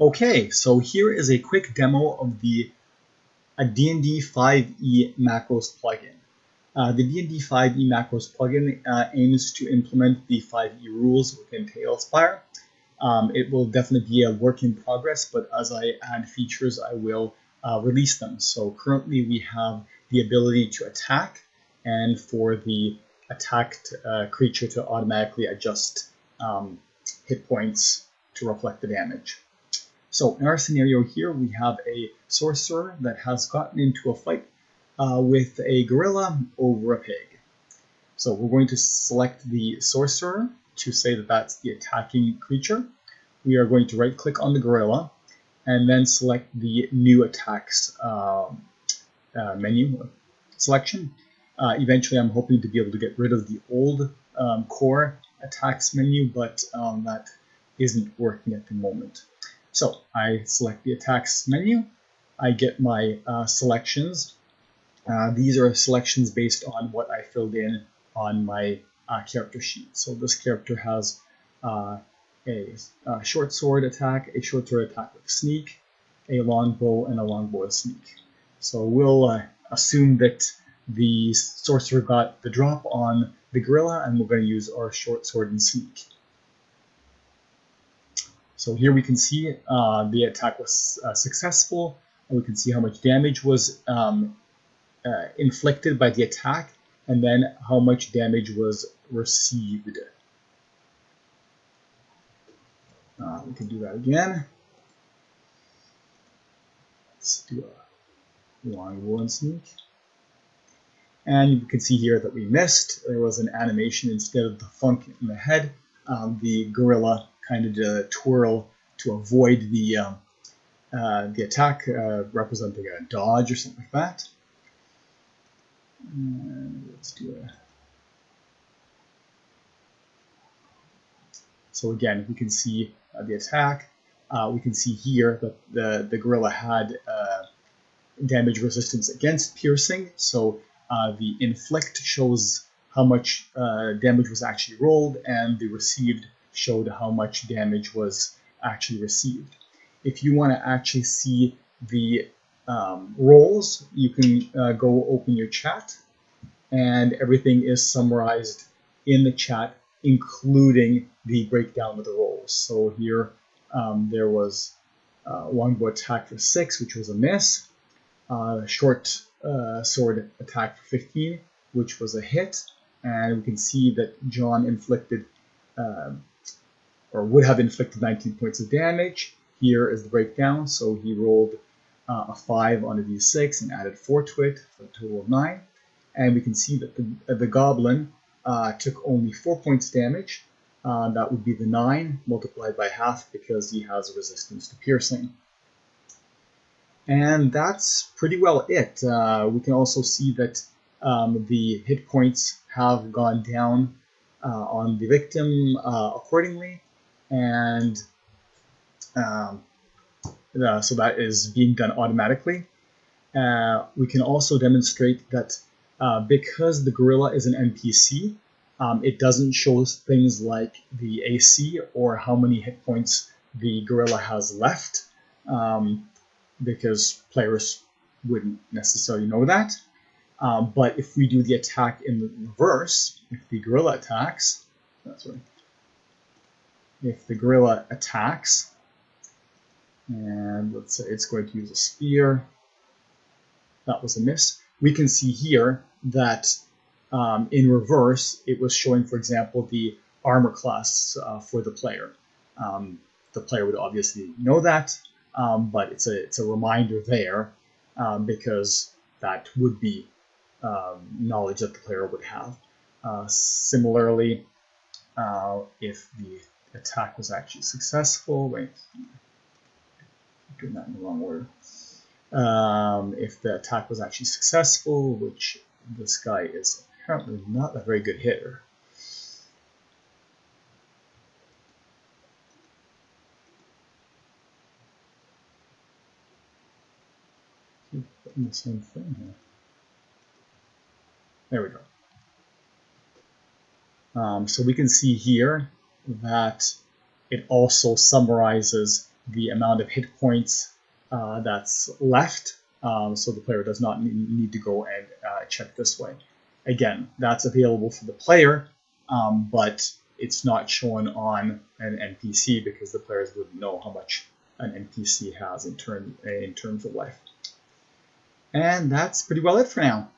Okay, so here is a quick demo of the D&D 5e macros plugin. Uh, the D&D 5e macros plugin uh, aims to implement the 5e rules within TaleSpire. Um, it will definitely be a work in progress, but as I add features, I will uh, release them. So currently we have the ability to attack and for the attacked uh, creature to automatically adjust um, hit points to reflect the damage. So in our scenario here, we have a sorcerer that has gotten into a fight uh, with a gorilla over a pig. So we're going to select the sorcerer to say that that's the attacking creature. We are going to right click on the gorilla and then select the new attacks uh, uh, menu selection. Uh, eventually I'm hoping to be able to get rid of the old um, core attacks menu, but um, that isn't working at the moment. So I select the attacks menu. I get my uh, selections. Uh, these are selections based on what I filled in on my uh, character sheet. So this character has uh, a, a, short sword attack, a short sword attack with sneak, a longbow, and a longbow with sneak. So we'll uh, assume that the sorcerer got the drop on the gorilla, and we're going to use our short sword and sneak. So here we can see uh, the attack was uh, successful. We can see how much damage was um, uh, inflicted by the attack and then how much damage was received. Uh, we can do that again. Let's do a long one sneak. And you can see here that we missed. There was an animation instead of the funk in the head. Um, the gorilla kind of to twirl to avoid the um, uh, the attack, uh, representing a dodge or something like that. And let's do a. So again, we can see uh, the attack. Uh, we can see here that the, the gorilla had uh, damage resistance against piercing. So uh, the inflict shows how much damage was actually rolled, and the received showed how much damage was actually received. If you want to actually see the um, rolls, you can uh, go open your chat and everything is summarized in the chat, including the breakdown of the rolls. So here um, there was uh, longbow attack for 6, which was a miss, uh, short uh, sword attack for 15, which was a hit, and we can see that John inflicted um, or would have inflicted 19 points of damage. Here is the breakdown. So he rolled uh, a 5 on a d6 and added 4 to it for a total of 9. And we can see that the, uh, the goblin uh, took only 4 points damage. Uh, that would be the 9 multiplied by half because he has resistance to piercing. And that's pretty well it. Uh, we can also see that um, the hit points have gone down uh, on the victim accordingly and um, uh, so that is being done automatically. Uh, we can also demonstrate that uh, because the gorilla is an NPC, um, it doesn't show things like the AC or how many hit points the gorilla has left, um, because players wouldn't necessarily know that. Um, but if we do the attack in reverse, if the gorilla attacks, that's right, if the gorilla attacks, and let's say it's going to use a spear, that was a miss, we can see here that um, in reverse, it was showing, for example, the armor class uh, for the player. Um, the player would obviously know that, um, but it's a, it's a reminder there um, because that would be um, knowledge that the player would have. Uh, similarly, uh, if the attack was actually successful. Wait, doing that in the wrong order. Um, if the attack was actually successful, which this guy is apparently not a very good hitter. Keep putting the same thing here. There we go. Um, so we can see here that it also summarizes the amount of hit points uh, that's left, um, so the player does not need to go and uh, check this way. Again, that's available for the player, um, but it's not shown on an NPC because the players wouldn't know how much an NPC has in, term, in terms of life. And that's pretty well it for now.